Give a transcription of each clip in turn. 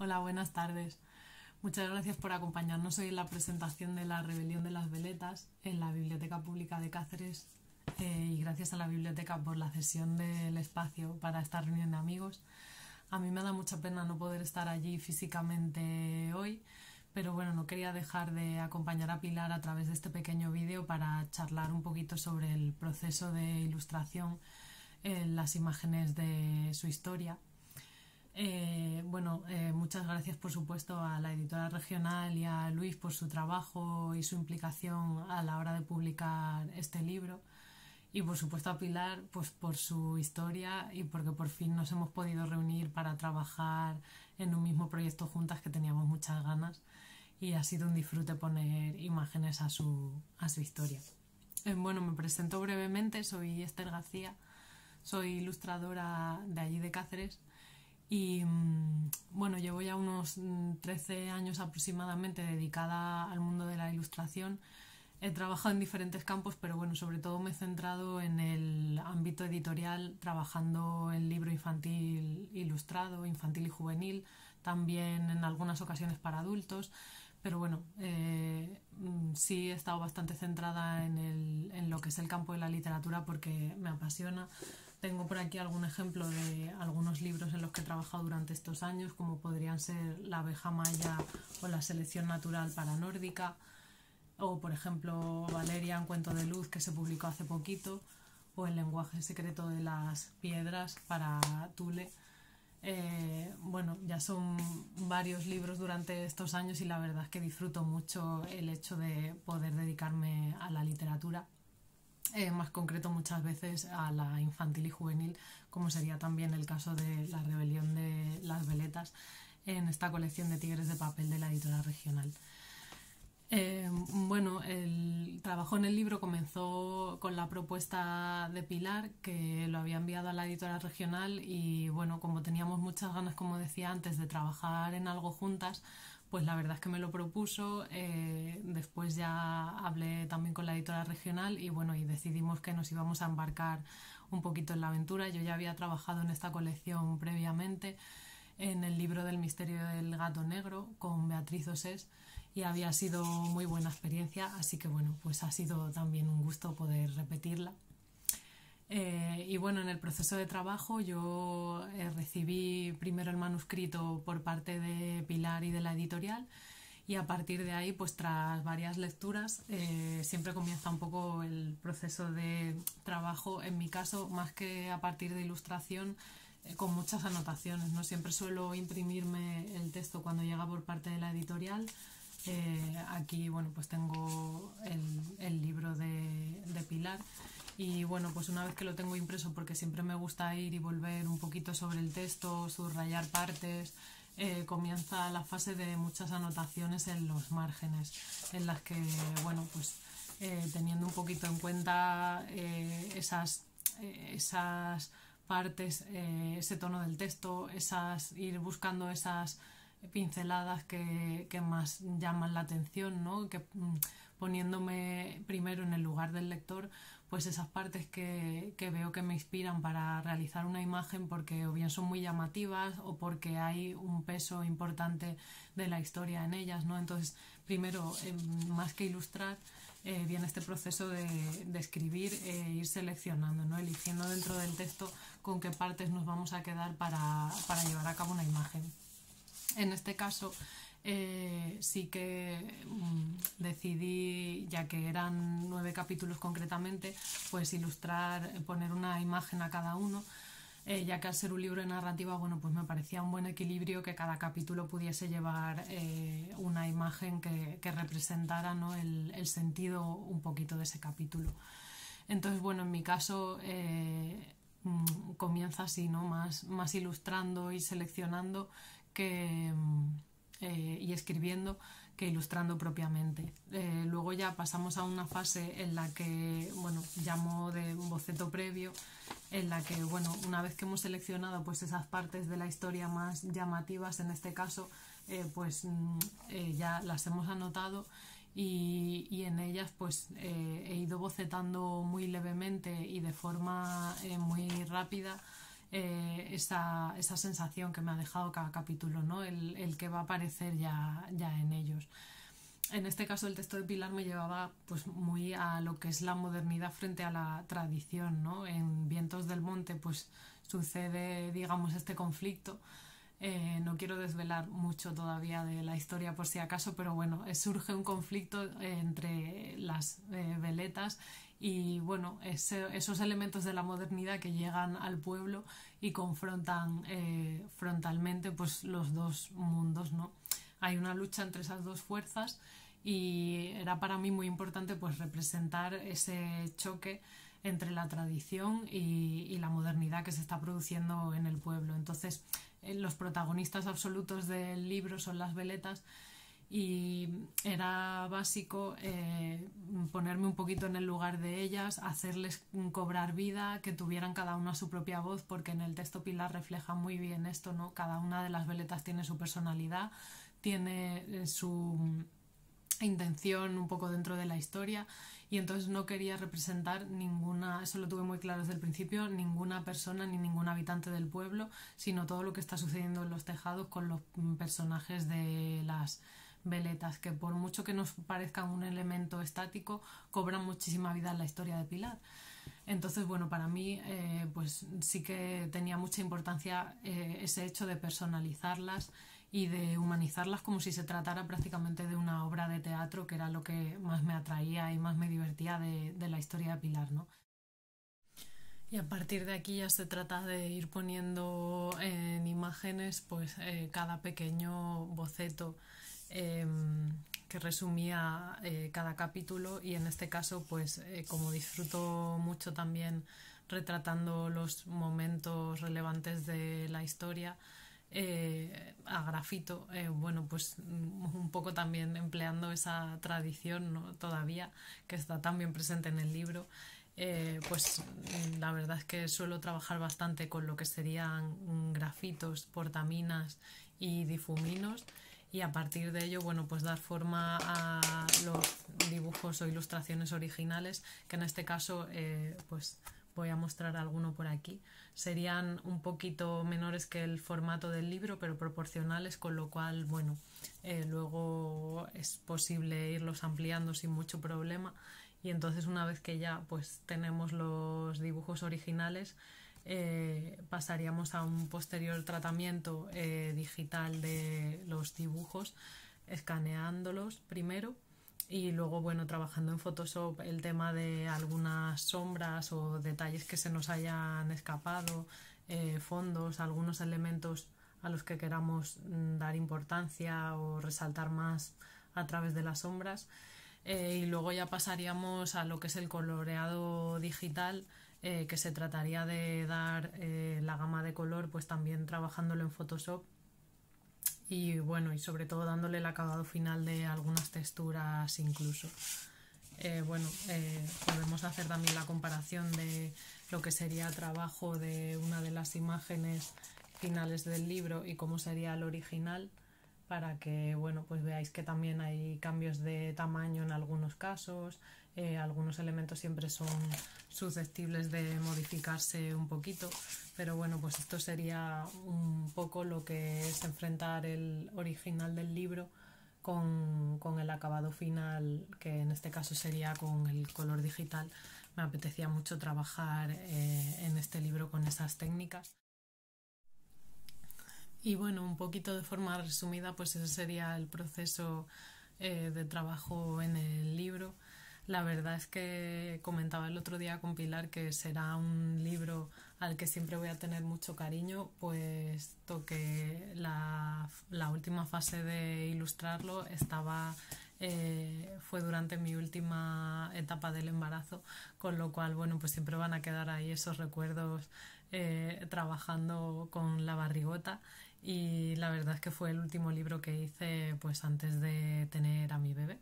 Hola, buenas tardes. Muchas gracias por acompañarnos hoy en la presentación de la Rebelión de las Veletas en la Biblioteca Pública de Cáceres eh, y gracias a la biblioteca por la cesión del espacio para esta reunión de amigos. A mí me da mucha pena no poder estar allí físicamente hoy, pero bueno, no quería dejar de acompañar a Pilar a través de este pequeño vídeo para charlar un poquito sobre el proceso de ilustración en las imágenes de su historia eh, bueno, eh, muchas gracias por supuesto a la editora regional y a Luis por su trabajo y su implicación a la hora de publicar este libro. Y por supuesto a Pilar pues por su historia y porque por fin nos hemos podido reunir para trabajar en un mismo proyecto juntas que teníamos muchas ganas. Y ha sido un disfrute poner imágenes a su, a su historia. Eh, bueno, me presento brevemente, soy Esther García, soy ilustradora de allí de Cáceres y mm, bueno, llevo ya unos 13 mm, años aproximadamente dedicada al mundo de la ilustración. He trabajado en diferentes campos, pero bueno, sobre todo me he centrado en el ámbito editorial, trabajando en libro infantil ilustrado, infantil y juvenil, también en algunas ocasiones para adultos. Pero bueno, eh, mm, sí he estado bastante centrada en, el, en lo que es el campo de la literatura porque me apasiona tengo por aquí algún ejemplo de algunos libros en los que he trabajado durante estos años, como podrían ser La abeja maya o La selección natural para nórdica, o por ejemplo Valeria, un cuento de luz que se publicó hace poquito, o El lenguaje secreto de las piedras para Tule. Eh, bueno, ya son varios libros durante estos años y la verdad es que disfruto mucho el hecho de poder dedicarme a la literatura eh, más concreto muchas veces a la infantil y juvenil, como sería también el caso de la rebelión de las veletas en esta colección de tigres de papel de la editora regional. Eh, bueno, el trabajo en el libro comenzó con la propuesta de Pilar, que lo había enviado a la editora regional y bueno, como teníamos muchas ganas, como decía antes, de trabajar en algo juntas, pues la verdad es que me lo propuso. Eh, después ya hablé también con la editora regional y bueno, y decidimos que nos íbamos a embarcar un poquito en la aventura. Yo ya había trabajado en esta colección previamente en el libro del misterio del gato negro con Beatriz Osés y había sido muy buena experiencia, así que bueno, pues ha sido también un gusto poder repetirla. Eh, y bueno, en el proceso de trabajo yo eh, recibí primero el manuscrito por parte de Pilar y de la editorial y a partir de ahí, pues tras varias lecturas, eh, siempre comienza un poco el proceso de trabajo, en mi caso, más que a partir de ilustración, con muchas anotaciones. ¿no? Siempre suelo imprimirme el texto cuando llega por parte de la editorial. Aquí, bueno, pues tengo el, el libro de, de Pilar y bueno, pues una vez que lo tengo impreso, porque siempre me gusta ir y volver un poquito sobre el texto, subrayar partes, eh, comienza la fase de muchas anotaciones en los márgenes, en las que, bueno, pues eh, teniendo un poquito en cuenta eh, esas, esas partes, ese tono del texto, esas, ir buscando esas pinceladas que, que más llaman la atención, ¿no? que mm, poniéndome primero en el lugar del lector, pues esas partes que, veo que me inspiran para realizar una imagen porque o bien son muy llamativas o porque hay un peso importante de la historia en ellas, ¿no? Entonces, primero, eh, más que ilustrar, eh, viene este proceso de, escribir e ir seleccionando, ¿no? Eligiendo dentro del texto con qué partes nos vamos a quedar para, para llevar a cabo una imagen. En este caso, eh, sí que mm, decidí, ya que eran nueve capítulos concretamente, pues ilustrar, poner una imagen a cada uno. Eh, ya que al ser un libro de narrativa, bueno, pues me parecía un buen equilibrio que cada capítulo pudiese llevar eh, una imagen que, representara el, sentido un poquito de ese capítulo. Entonces, bueno, en mi caso mm, comienza así, ¿no? Más, más ilustrando y seleccionando que, mm, eh, y escribiendo que ilustrando propiamente. Eh, luego ya pasamos a una fase en la que, bueno, llamo de un boceto previo, en la que, bueno, una vez que hemos seleccionado pues esas partes de la historia más llamativas, en este caso, eh, pues mm, ya las hemos anotado y, y en ellas pues he ido bocetando muy levemente y de forma muy rápida eh, esa, esa, sensación que me ha dejado cada capítulo, ¿no? El, el, que va a aparecer ya, ya en ellos. En este caso el texto de Pilar me llevaba pues muy a lo que es la modernidad frente a la tradición, ¿no? En Vientos del Monte pues sucede, digamos, este conflicto. Eh, no quiero desvelar mucho todavía de la historia por si acaso, pero bueno, surge un conflicto entre las eh, veletas y bueno, esos elementos de la modernidad que llegan al pueblo y confrontan eh, frontalmente pues los dos mundos, ¿no? Hay una lucha entre esas dos fuerzas y era para mí muy importante pues representar ese choque entre la tradición y, la modernidad que se está produciendo en el pueblo. Entonces, eh, los protagonistas absolutos del libro son las veletas y era básico eh, ponerme un poquito en el lugar de ellas, hacerles cobrar vida, que tuvieran cada una su propia voz, porque en el texto Pilar refleja muy bien esto, ¿no? Cada una de las veletas tiene su personalidad, tiene eh, su intención un poco dentro de la historia y entonces no quería representar ninguna, eso lo tuve muy claro desde el principio, ninguna persona ni ningún habitante del pueblo, sino todo lo que está sucediendo en los tejados con los personajes de las veletas, que por mucho que nos parezcan un elemento estático, cobran muchísima vida en la historia de Pilar. Entonces, bueno, para mí, eh, pues sí que tenía mucha importancia eh, ese hecho de personalizarlas y de humanizarlas como si se tratara prácticamente de una obra de teatro, que era lo que más me atraía y más me divertía de, la historia de Pilar, ¿no? Y a partir de aquí ya se trata de ir poniendo en imágenes pues eh, cada pequeño boceto em, que resumía eh, cada capítulo y en este caso pues eh, como disfruto mucho también retratando los momentos relevantes de la historia eh, a grafito, bueno, pues un poco también empleando esa tradición ¿no? todavía que está tan bien presente en el libro. Pues la verdad es que suelo trabajar bastante con lo que serían grafitos, portaminas y difuminos y a partir de ello, bueno, pues dar forma a los dibujos o ilustraciones originales que en este caso, pues voy a mostrar alguno por aquí. Serían un poquito menores que el formato del libro, pero proporcionales, con lo cual, bueno, eh, luego es posible irlos ampliando sin mucho problema. Y entonces una vez que ya pues tenemos los dibujos originales, eh, pasaríamos a un posterior tratamiento eh, digital de los dibujos, escaneándolos primero y luego, bueno, trabajando en Photoshop el tema de algunas sombras o detalles que se nos hayan escapado, eh, fondos, algunos elementos a los que queramos mm, dar importancia o resaltar más a través de las sombras. Eh, y luego ya pasaríamos a lo que es el coloreado digital, eh, que se trataría de dar la gama de color, pues también trabajándolo en Photoshop y bueno, y sobre todo dándole el acabado final de algunas texturas incluso. Eh, bueno, eh, podemos hacer también la comparación de lo que sería trabajo de una de las imágenes finales del libro y cómo sería el original para que bueno pues veáis que también hay cambios de tamaño en algunos casos eh, algunos elementos siempre son susceptibles de modificarse un poquito, pero bueno, pues esto sería un poco lo que es enfrentar el original del libro con, el acabado final, que en este caso sería con el color digital. Me apetecía mucho trabajar eh, en este libro con esas técnicas. Y bueno, un poquito de forma resumida, pues ese sería el proceso eh, de trabajo en el libro. La verdad es que comentaba el otro día con Pilar que será un libro al que siempre voy a tener mucho cariño, puesto que la, última fase de ilustrarlo estaba eh, fue durante mi última etapa del embarazo, con lo cual, bueno, pues siempre van a quedar ahí esos recuerdos eh, trabajando con la barrigota y la verdad es que fue el último libro que hice pues antes de tener a mi bebé.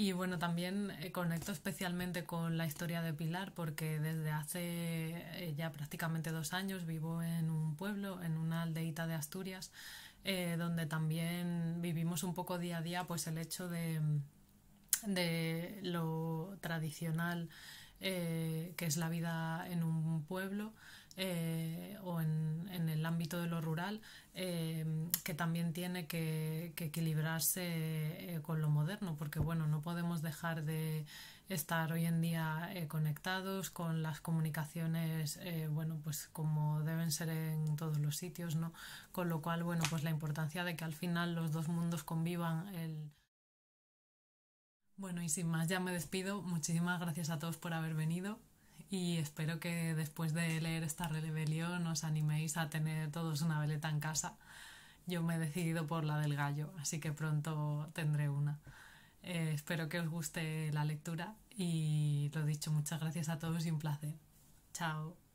Y bueno, también eh, conecto especialmente con la historia de Pilar porque desde hace eh, ya prácticamente dos años vivo en un pueblo, en una aldeita de Asturias, eh, donde también vivimos un poco día a día pues el hecho de, de lo tradicional que es la vida en un pueblo, eh, o en, en, el ámbito de lo rural eh, que también tiene que, que equilibrarse eh, con lo moderno, porque bueno, no podemos dejar de estar hoy en día conectados con las comunicaciones, bueno, pues como deben ser en todos los sitios, ¿no? Con lo cual, bueno, pues la importancia de que al final los dos mundos convivan. El... Bueno, y sin más, ya me despido. Muchísimas gracias a todos por haber venido y espero que después de leer esta rebelión os animéis a tener todos una veleta en casa. Yo me he decidido por la del gallo, así que pronto tendré una. Eh, espero que os guste la lectura y lo dicho, muchas gracias a todos y un placer. Chao.